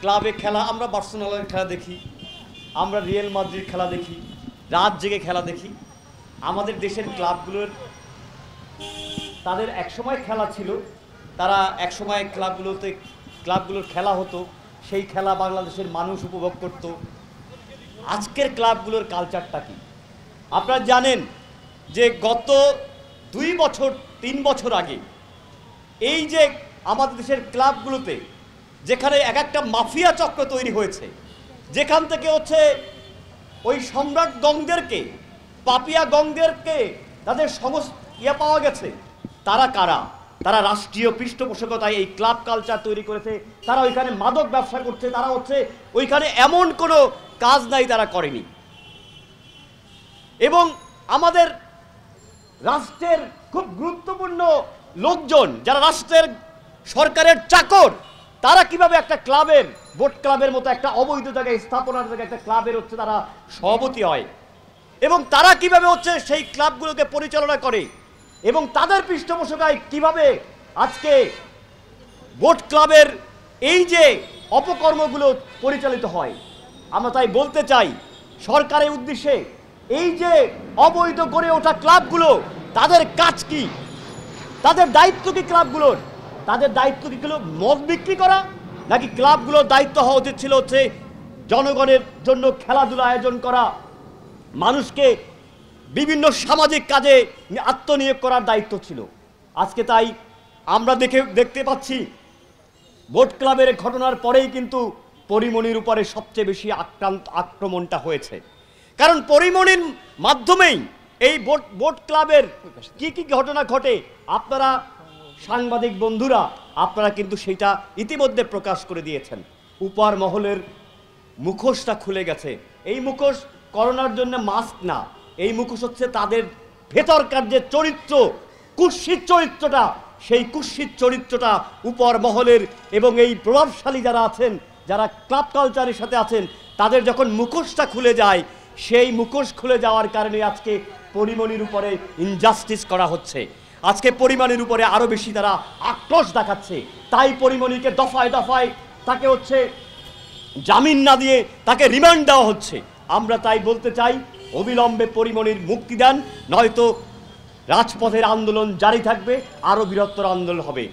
ক্লাবে খেলা, আমরা বার্সেলোনার খেলা দেখি, আমরা রিয়েল মাদ্রিদ খেলা দেখি, রাত জেগে খেলা দেখি। আমাদের দেশের ক্লাবগুলোর, তাদের একসময় খেলা ছিল, তারা একসময় ক্লাবগুলোতে, ক্লাবগুলোর খেলা হতো, সেই খেলা বাংলাদেশের মানুষ উপভোগ করত। আজকের ক্লাবগুলোর কালচারটা কি? আপনারা জানেন যে গত দুই বছর, তিন বছর আগে, এই যে আমাদের দেশের ক্লাবগুলোতে যেখানে এক একটা মাফিয়া চক্র তৈরি হয়েছে। যেখান থেকে হচ্ছে ওই সম্রাট গংদেরকে পাপিয়া গংদেরকে তাদের সমস্ত ইয়ে পাওয়া গেছে। তারা কারা? তারা রাষ্ট্রীয় পৃষ্ঠপোষকতায় এই ক্লাব কালচার তৈরি করেছে। তারা ওইখানে মাদক ব্যবসা করছে। তারা হচ্ছে ওইখানে এমন কোনো কাজ নাই তারা করেনি। এবং আমাদের রাষ্ট্রের খুব গুরুত্বপূর্ণ লোকজন, যারা রাষ্ট্রের সরকারের চাকর তারা কীভাবে একটা ক্লাবের, বোট ক্লাবের মতো একটা অবৈধ জায়গায়, স্থাপনার জায়গায় একটা ক্লাবের হচ্ছে তারা সভাপতি হয়। এবং তারা কীভাবে হচ্ছে সেই ক্লাবগুলোকে পরিচালনা করে? এবং তাদের পৃষ্ঠপোষকায় কীভাবে আজকে বোট ক্লাবের এই যে অপকর্মগুলো পরিচালিত হয়? আমরা তাই বলতে চাই, সরকারের উদ্দেশ্যে এই যে অবৈধ গড়ে ওঠা ক্লাবগুলো, তাদের কাজ কি? তাদের দায়িত্ব কি ক্লাবগুলোর? তাদের দায়িত্ব কি ছিল মদ বিক্রি করা? নাকি ক্লাবগুলোর দায়িত্ব হওয়া উচিত ছিল হচ্ছে জনগণের জন্য খেলাধুলা আয়োজন করা? মানুষকে বিভিন্ন সামাজিক কাজে আত্মনিয়োগ করার দায়িত্ব ছিল। আজকে তাই আমরা দেখে, দেখতে পাচ্ছি, বোট ক্লাবের ঘটনার পরেই কিন্তু পরিমণির উপরে সবচেয়ে বেশি আক্রান্ত আক্রমণটা হয়েছে। কারণ পরিমণির মাধ্যমেই এই বোট বোট ক্লাবের কি কি ঘটনা ঘটে? আপনারা সাংবাদিক বন্ধুরা, আপনারা কিন্তু সেটা ইতিমধ্যে প্রকাশ করে দিয়েছেন। উপর মহলের মুখোশটা খুলে গেছে। এই মুখোশ করোনার জন্য মাস্ক না, এই মুখোশ হচ্ছে তাদের ভেতরকার যে চরিত্র, কুৎসিত চরিত্রটা, সেই কুৎসিত চরিত্রটা উপর মহলের এবং এই প্রভাবশালী যারা আছেন, যারা ক্লাব কালচারের সাথে আছেন, তাদের যখন মুখোশটা খুলে যায়, সেই মুখোশ খুলে যাওয়ার কারণে আজকে পরিমণির উপরে ইনজাস্টিস করা হচ্ছে। আজকে পরিমাণের উপরে আরও বেশি তারা আক্রোশ দেখাচ্ছে। তাই পরিমণিকে দফায় দফায় তাকে হচ্ছে জামিন না দিয়ে তাকে রিমান্ড দেওয়া হচ্ছে। আমরা তাই বলতে চাই, অবিলম্বে পরিমণির মুক্তি দেন, নয়তো রাজপথের আন্দোলন জারি থাকবে আরও বৃহত্তর আন্দোলন হবে।